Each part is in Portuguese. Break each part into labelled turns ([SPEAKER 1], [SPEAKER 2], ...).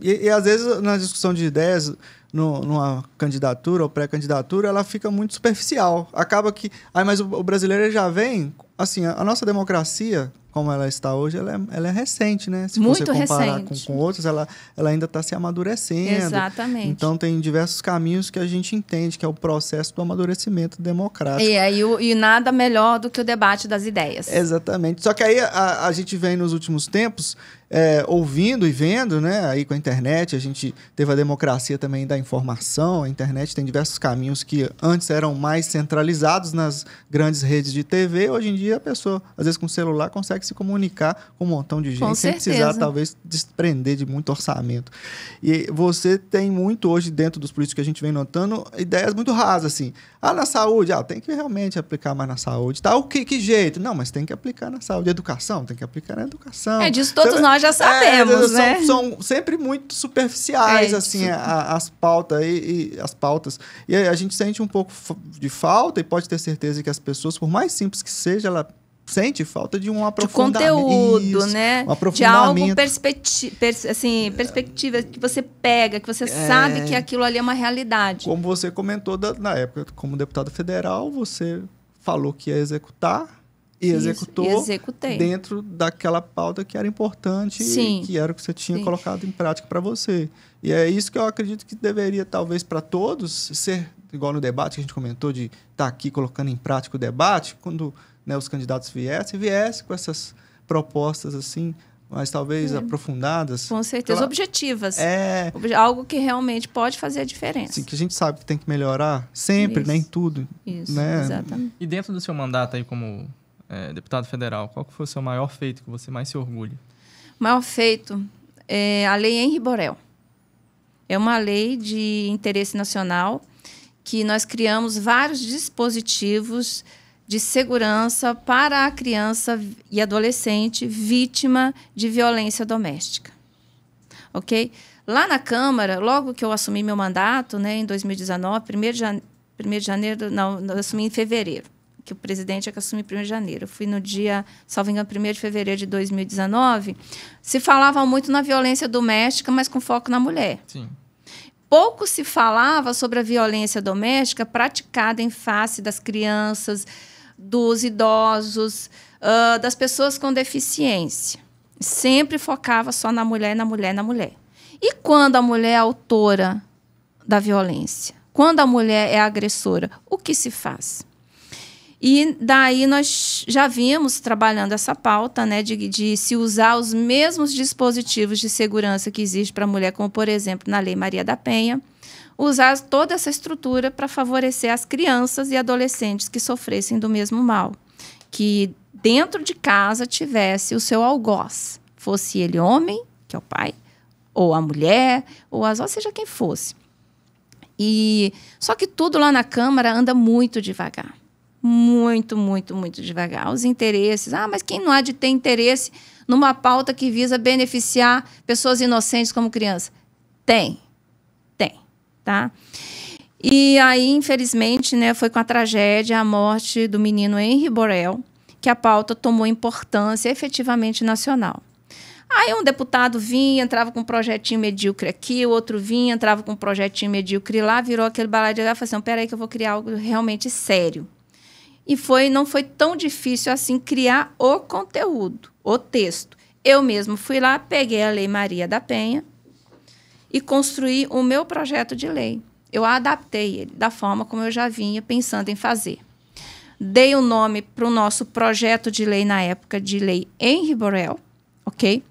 [SPEAKER 1] E, e às vezes, na discussão de ideias, no, numa candidatura ou pré-candidatura, ela fica muito superficial. Acaba que. Aí, mas o, o brasileiro já vem. Assim, a, a nossa democracia, como ela está hoje, ela é, ela é recente, né? Se
[SPEAKER 2] Muito
[SPEAKER 1] você comparar
[SPEAKER 2] recente.
[SPEAKER 1] com, com outros, ela, ela ainda está se amadurecendo.
[SPEAKER 2] Exatamente.
[SPEAKER 1] Então, tem diversos caminhos que a gente entende, que é o processo do amadurecimento democrático.
[SPEAKER 2] E, aí, o- e nada melhor do que o debate das ideias.
[SPEAKER 1] Exatamente. Só que aí a, a gente vem nos últimos tempos é, ouvindo e vendo, né? Aí com a internet, a gente teve a democracia também da informação. A internet tem diversos caminhos que antes eram mais centralizados nas grandes redes de TV. Hoje em dia, a pessoa, às vezes com o celular, consegue se comunicar com um montão de gente
[SPEAKER 2] Com
[SPEAKER 1] sem
[SPEAKER 2] certeza.
[SPEAKER 1] precisar, talvez, desprender de muito orçamento. E você tem muito hoje, dentro dos políticos que a gente vem notando, ideias muito rasas, assim. Ah, na saúde, ah, tem que realmente aplicar mais na saúde. Tá, o que, que jeito? Não, mas tem que aplicar na saúde. Educação, tem que aplicar na educação.
[SPEAKER 2] É, disso todos
[SPEAKER 1] Então,
[SPEAKER 2] nós já sabemos,
[SPEAKER 1] é, são,
[SPEAKER 2] né?
[SPEAKER 1] São sempre muito superficiais,
[SPEAKER 2] É,
[SPEAKER 1] assim, a- as pautas e, e as pautas. E aí a gente sente um pouco de falta e pode ter certeza que as pessoas, por mais simples que seja, ela sente falta de um
[SPEAKER 2] de
[SPEAKER 1] aprofundamento.
[SPEAKER 2] conteúdo,
[SPEAKER 1] Isso,
[SPEAKER 2] né?
[SPEAKER 1] Um
[SPEAKER 2] de algo
[SPEAKER 1] aprofundamento.
[SPEAKER 2] perspecti pers- assim, perspectiva que você pega, que você
[SPEAKER 1] É.
[SPEAKER 2] sabe que aquilo ali é uma realidade.
[SPEAKER 1] Como você comentou da- na época, como deputado federal, você falou que ia executar e
[SPEAKER 2] Isso,
[SPEAKER 1] executou
[SPEAKER 2] executei.
[SPEAKER 1] dentro daquela pauta que era importante
[SPEAKER 2] Sim.
[SPEAKER 1] e que era o que você tinha
[SPEAKER 2] Sim.
[SPEAKER 1] colocado em prática para você. E é isso que eu acredito que deveria, talvez, para todos, ser igual no debate que a gente comentou, de estar aqui colocando em prática o debate, quando né, os candidatos viessem, viessem com essas propostas assim, mas talvez aprofundadas.
[SPEAKER 2] Com certeza,
[SPEAKER 1] Claro.
[SPEAKER 2] objetivas.
[SPEAKER 1] É,
[SPEAKER 2] Obje- Algo que realmente pode fazer a diferença.
[SPEAKER 1] assim, que a gente sabe que tem que melhorar sempre,
[SPEAKER 2] Isso.
[SPEAKER 1] nem tudo.
[SPEAKER 2] Isso,
[SPEAKER 1] né?
[SPEAKER 2] exatamente.
[SPEAKER 3] E dentro do seu mandato aí como é, deputado federal, qual que foi o seu maior feito que você mais se orgulha?
[SPEAKER 2] O maior feito é a Lei Henri Borel. É uma lei de interesse nacional que nós criamos vários dispositivos de segurança para a criança e adolescente vítima de violência doméstica. Ok? Lá na Câmara, logo que eu assumi meu mandato, né, em 2019, 1 de, jane... 1 de janeiro, não, eu assumi em fevereiro, que o presidente é que assumi em 1 de janeiro. Eu fui no dia, salvo engano, 1 de fevereiro de 2019. Se falava muito na violência doméstica, mas com foco na mulher.
[SPEAKER 3] Sim.
[SPEAKER 2] Pouco se falava sobre a violência doméstica praticada em face das crianças, dos idosos, ah, das pessoas com deficiência. Sempre focava só na mulher, na mulher, na mulher. E quando a mulher é autora da violência? Quando a mulher é agressora, o que se faz? E daí nós já vimos trabalhando essa pauta, né, de, de se usar os mesmos dispositivos de segurança que existe para a mulher, como por exemplo na Lei Maria da Penha, usar toda essa estrutura para favorecer as crianças e adolescentes que sofressem do mesmo mal, que dentro de casa tivesse o seu algoz, fosse ele homem, que é o pai, ou a mulher, ou as, ou seja quem fosse. E só que tudo lá na Câmara anda muito devagar. Muito, muito, muito devagar. Os interesses. Ah, mas quem não há de ter interesse numa pauta que visa beneficiar pessoas inocentes como criança? Tem. Tem, tá? E aí, infelizmente, né, foi com a tragédia, a morte do menino Henry Borel, que a pauta tomou importância efetivamente nacional. Aí um deputado vinha, entrava com um projetinho medíocre aqui, o outro vinha, entrava com um projetinho medíocre lá, virou aquele balai de falou assim, peraí que eu vou criar algo realmente sério. E foi, não foi tão difícil assim criar o conteúdo, o texto. Eu mesmo fui lá, peguei a Lei Maria da Penha e construí o meu projeto de lei. Eu adaptei ele da forma como eu já vinha pensando em fazer. Dei o nome para o nosso projeto de lei na época de lei Henri Borel, ok?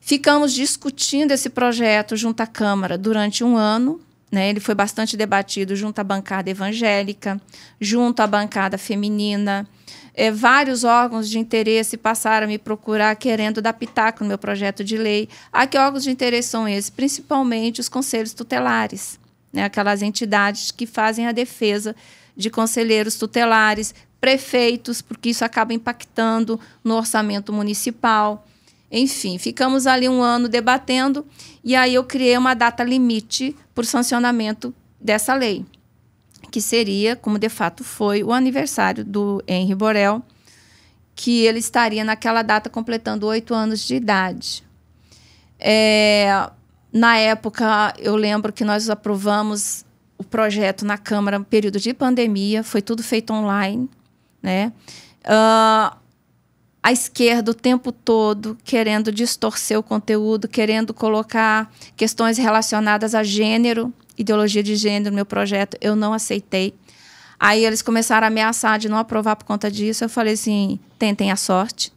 [SPEAKER 2] Ficamos discutindo esse projeto junto à Câmara durante um ano. Né? Ele foi bastante debatido junto à bancada evangélica, junto à bancada feminina. É, vários órgãos de interesse passaram a me procurar querendo dar pitaco no meu projeto de lei. Ah, que órgãos de interesse são esses? Principalmente os conselhos tutelares, né? aquelas entidades que fazem a defesa de conselheiros tutelares, prefeitos, porque isso acaba impactando no orçamento municipal. Enfim, ficamos ali um ano debatendo e aí eu criei uma data limite para o sancionamento dessa lei, que seria, como de fato foi, o aniversário do Henri Borel, que ele estaria naquela data completando oito anos de idade. É, na época, eu lembro que nós aprovamos o projeto na Câmara no período de pandemia, foi tudo feito online, né? Uh, a esquerda o tempo todo querendo distorcer o conteúdo, querendo colocar questões relacionadas a gênero, ideologia de gênero no meu projeto. Eu não aceitei. Aí eles começaram a ameaçar de não aprovar por conta disso. Eu falei assim: tentem a sorte.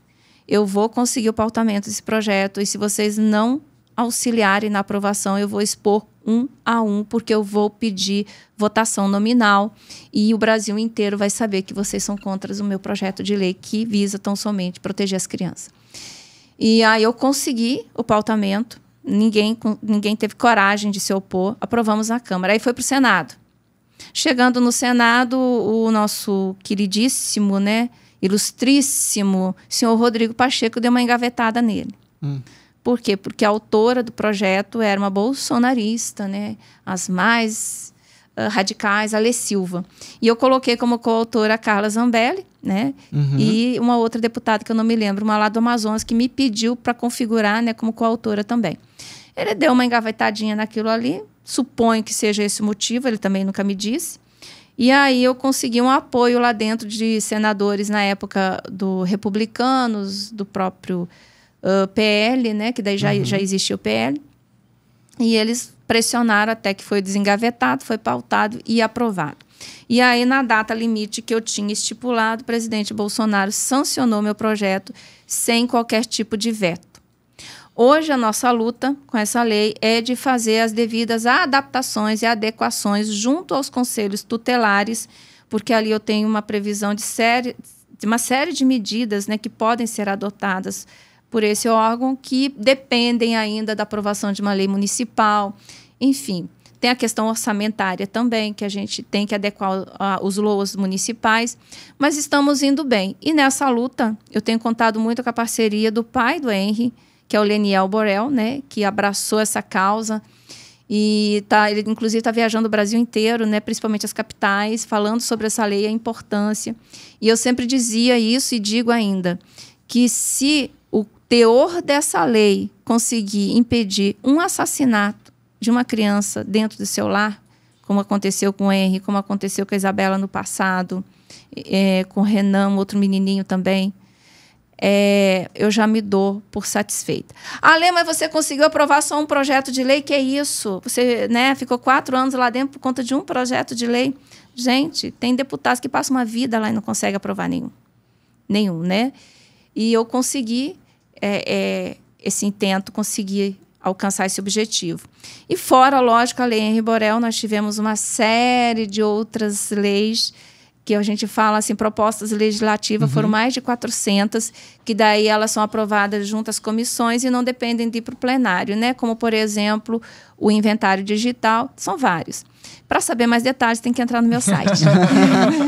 [SPEAKER 2] Eu vou conseguir o pautamento desse projeto. E se vocês não auxiliarem na aprovação, eu vou expor um a um, porque eu vou pedir votação nominal e o Brasil inteiro vai saber que vocês são contra o meu projeto de lei que visa tão somente proteger as crianças. E aí eu consegui o pautamento, ninguém, ninguém teve coragem de se opor, aprovamos na Câmara. Aí foi para o Senado. Chegando no Senado, o nosso queridíssimo, né, ilustríssimo senhor Rodrigo Pacheco deu uma engavetada nele. Hum. Por quê? Porque a autora do projeto era uma bolsonarista, né? As mais uh, radicais, a Lê Silva. E eu coloquei como coautora a Carla Zambelli, né? Uhum. E uma outra deputada que eu não me lembro, uma lá do Amazonas, que me pediu para configurar, né, como coautora também. Ele deu uma engavetadinha naquilo ali, suponho que seja esse o motivo, ele também nunca me disse. E aí eu consegui um apoio lá dentro de senadores na época do republicanos, do próprio uh, PL, né? Que daí já, uhum. já existia o PL. E eles pressionaram até que foi desengavetado, foi pautado e aprovado. E aí, na data limite que eu tinha estipulado, o presidente Bolsonaro sancionou meu projeto sem qualquer tipo de veto. Hoje, a nossa luta com essa lei é de fazer as devidas adaptações e adequações junto aos conselhos tutelares, porque ali eu tenho uma previsão de, série, de uma série de medidas né, que podem ser adotadas por esse órgão que dependem ainda da aprovação de uma lei municipal. Enfim, tem a questão orçamentária também, que a gente tem que adequar os LOAs municipais, mas estamos indo bem. E nessa luta, eu tenho contado muito com a parceria do pai do Henry, que é o Leniel Borel, né, que abraçou essa causa. E tá, ele, inclusive, está viajando o Brasil inteiro, né, principalmente as capitais, falando sobre essa lei, a importância. E eu sempre dizia isso e digo ainda, que se teor dessa lei conseguir impedir um assassinato de uma criança dentro do seu lar, como aconteceu com o Henry, como aconteceu com a Isabela no passado, é, com o Renan, outro menininho também, é, eu já me dou por satisfeita. Além, mas você conseguiu aprovar só um projeto de lei? Que é isso? Você né, ficou quatro anos lá dentro por conta de um projeto de lei? Gente, tem deputados que passam uma vida lá e não conseguem aprovar nenhum. Nenhum, né? E eu consegui é, é, esse intento conseguir alcançar esse objetivo. E fora, lógico, a Lei Henri Borel, nós tivemos uma série de outras leis que a gente fala assim, propostas legislativas, uhum. foram mais de 400, que daí elas são aprovadas junto às comissões e não dependem de ir para o plenário, né? Como, por exemplo, o inventário digital, são vários. Para saber mais detalhes, tem que entrar no meu site.